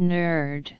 Nerd.